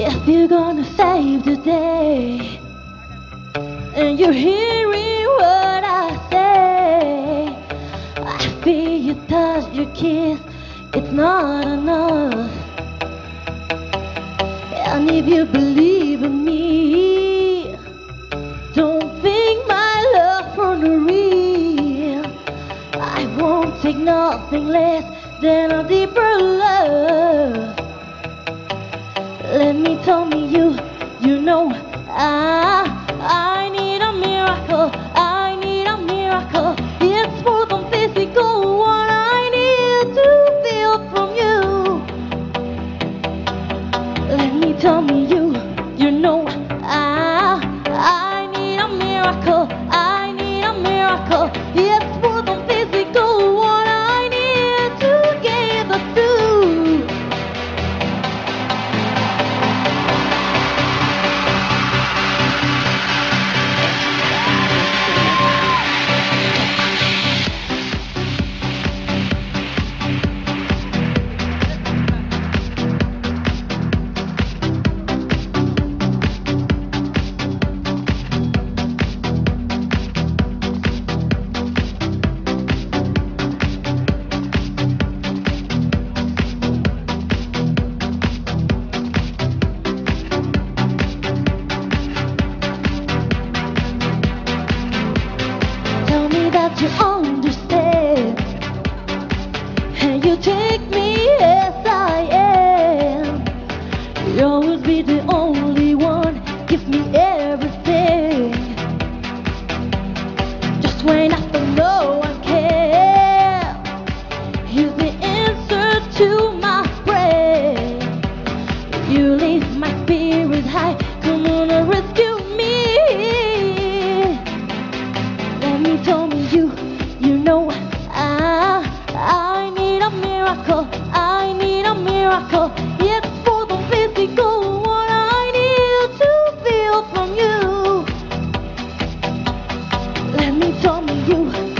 If you're gonna save the day, and you're hearing what I say, I feel your touch, your kiss, it's not enough. And if you believe in me, don't think my love for the real. I won't take nothing less than a deeper love. Let me tell me you, you know I, I need a miracle. I need a miracle. It's more than physical. What I need to feel from you. Let me tell me you, you know I, I need a miracle. I need a miracle. It's miracle. I need a miracle. It's for the physical. What I need to feel from you. Let me tell you,